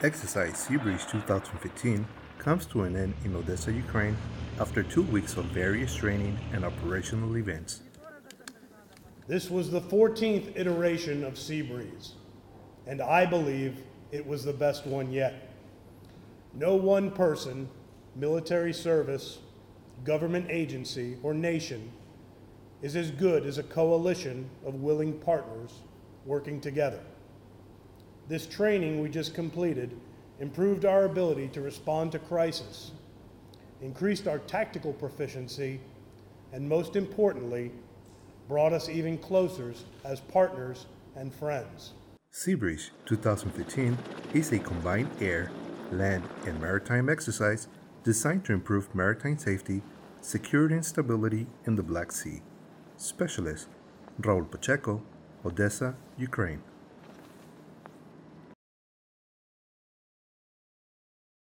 Exercise Sea Breeze 2015 comes to an end in Odessa, Ukraine after two weeks of various training and operational events. This was the 14th iteration of Sea Breeze, and I believe it was the best one yet. No one person, military service, government agency, or nation is as good as a coalition of willing partners working together. This training we just completed improved our ability to respond to crisis, increased our tactical proficiency, and most importantly, brought us even closer as partners and friends. Sea Breeze 2015 is a combined air, land, and maritime exercise designed to improve maritime safety, security, and stability in the Black Sea. Specialist Raul Pacheco, Odessa, Ukraine.